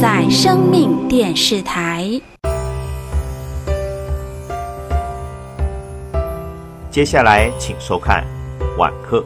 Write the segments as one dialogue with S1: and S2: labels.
S1: 在生命电视台。
S2: 接下来，请收看晚课。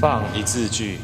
S3: 放一字句。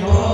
S4: holy.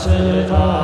S4: 知道。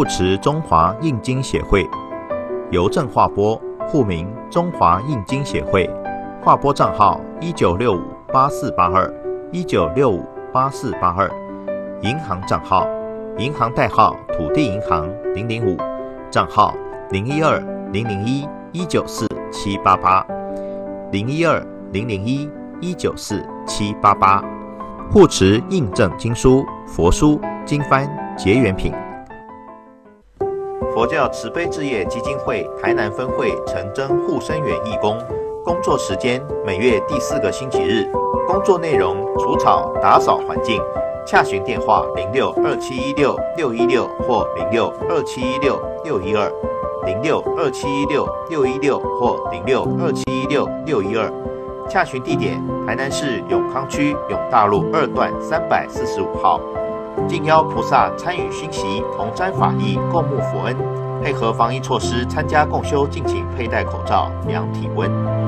S2: 护持中华印经协会，邮政划拨，户名中华印经协会，划拨账号一九六五八四八二一九六五八四八二，银行账号，银行代号土地银行零零五，账号零一二零零一一九四七八八零一二零零一一九四七八八，护持印证经书、佛书、经幡、结缘品。佛教慈悲置业基金会台南分会陈真护生园义工，工作时间每月第四个星期日，工作内容除草、打扫环境。洽询电话：零六二七一六六一六或零六二七一六六一二，零六二七一六六一六或零六二七一六六一二。洽询地点：台南市永康区永大路二段三百四十五号。敬邀菩萨参与熏习，同沾法衣，共沐佛恩。配合防疫措施参加共修，敬请佩戴口罩，量体温。